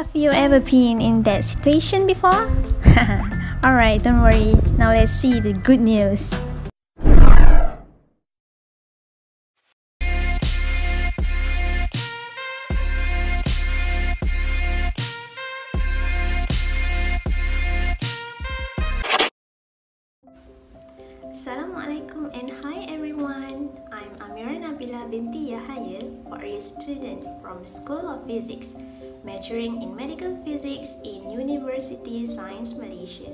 Have you ever been in that situation before? Alright, don't worry. Now let's see the good news. Nabila binti Yahaya, a student from School of Physics, majoring in Medical Physics in Universiti Sains Malaysia.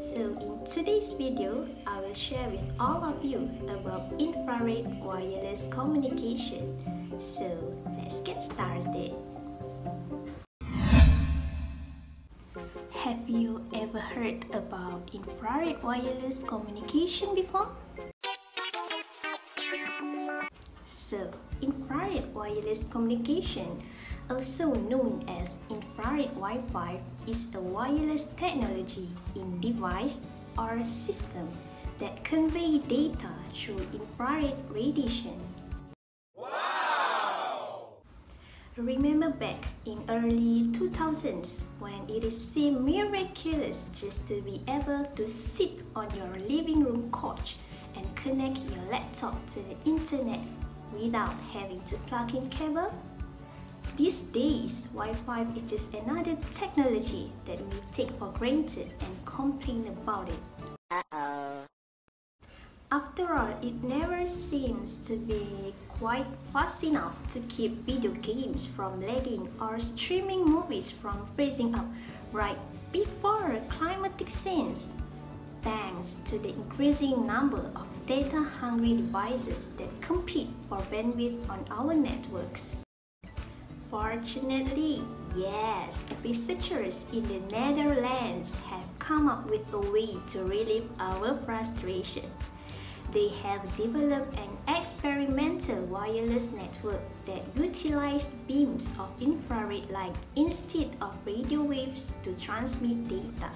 So in today's video, I will share with all of you about infrared wireless communication. So let's get started. Have you ever heard about infrared wireless communication before? So, infrared wireless communication, also known as infrared Wi-Fi, is a wireless technology in device or system that convey data through infrared radiation Wow! Remember back in early 2000s when it seemed miraculous just to be able to sit on your living room couch and connect your laptop to the internet without having to plug in cable? These days, Wi-Fi is just another technology that we take for granted and complain about it. Uh-oh. After all, it never seems to be quite fast enough to keep video games from lagging or streaming movies from freezing up right before climatic scenes. Thanks to the increasing number of data-hungry devices that compete for bandwidth on our networks. Fortunately, yes, researchers in the Netherlands have come up with a way to relieve our frustration they have developed an experimental wireless network that utilized beams of infrared light instead of radio waves to transmit data.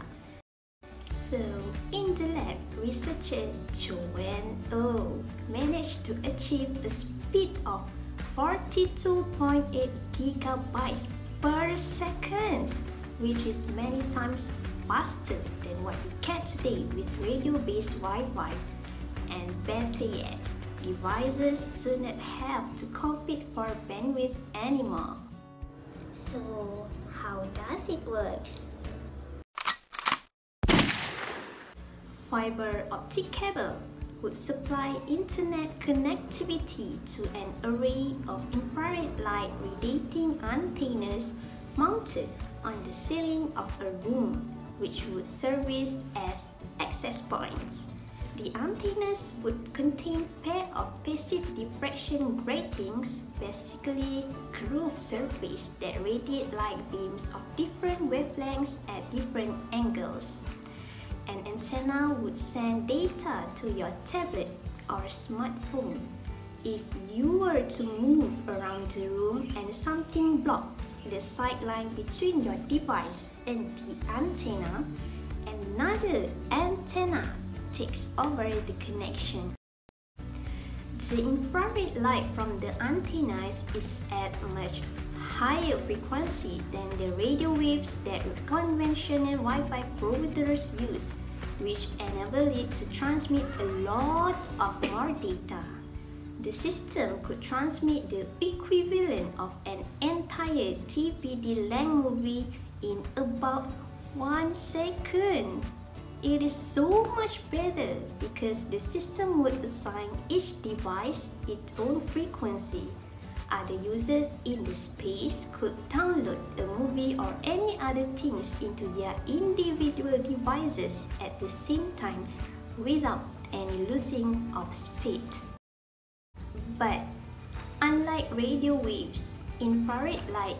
So, in the lab, researcher Joanne O managed to achieve a speed of 42.8 gigabytes per second, which is many times faster than what we get today with radio-based Wi-Fi and better yet, devices do not have to compete for bandwidth anymore. So, how does it work? Fiber optic cable would supply internet connectivity to an array of infrared light radiating antennas mounted on the ceiling of a room, which would serve as access points. The antennas would contain pair of passive diffraction gratings, basically grooved surface that radiate light beams of different wavelengths at different angles. An antenna would send data to your tablet or smartphone. If you were to move around the room and something blocked the sideline between your device and the antenna, another antenna takes over the connection. The infrared light from the antennas is at much higher frequency than the radio waves that conventional Wi-Fi providers use, which enable it to transmit a lot of more data. The system could transmit the equivalent of an entire DVD length movie in about one second. It is so much better because the system would assign each device its own frequency. Other users in the space could download a movie or any other things into their individual devices at the same time without any losing of speed. But unlike radio waves, infrared light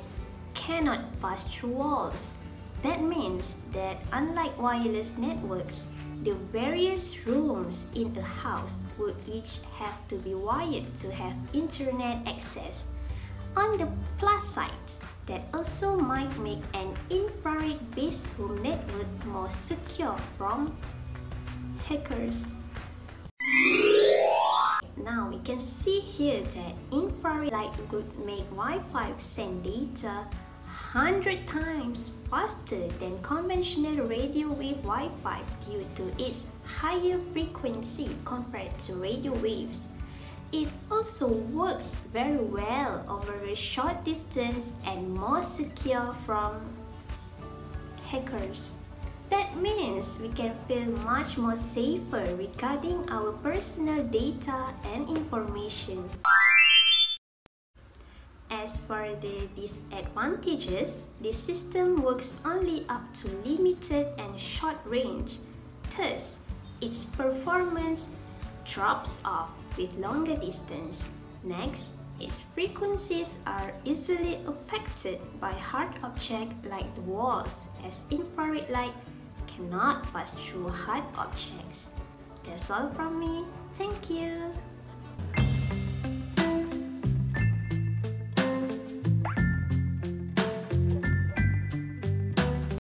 cannot pass through walls that means that unlike wireless networks, the various rooms in a house would each have to be wired to have internet access. On the plus side, that also might make an infrared-based home network more secure from hackers. Now we can see here that infrared light could make Wi-Fi send data 100 times faster than conventional radio wave Wi-Fi due to its higher frequency compared to radio waves. It also works very well over a short distance and more secure from hackers. That means we can feel much more safer regarding our personal data and information. As for the disadvantages, this system works only up to limited and short range. Thus, its performance drops off with longer distance. Next, its frequencies are easily affected by hard objects like the walls as infrared light cannot pass through hard objects. That's all from me. Thank you.